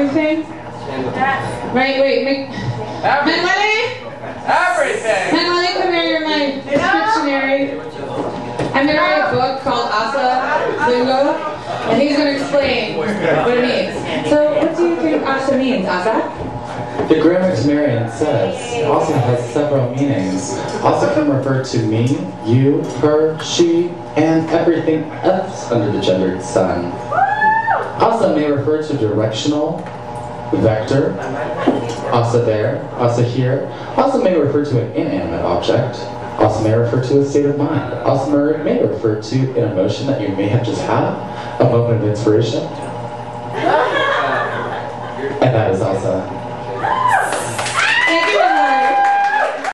Right, wait, Mc... Manwelli? Everything. Manwelli, come here, you're my dictionary. I'm gonna write a book called Asa Lingo, and he's gonna explain what it means. So, what do you think Asa means, Asa? The grammarian says Asa has several meanings. Asa can refer to me, you, her, she, and everything else under the gendered sun. Asa may refer to directional, vector, also there, also here. Asa may refer to an inanimate object. Asa may refer to a state of mind. Asa may- refer to an emotion that you may have just had, a moment of inspiration. And that is also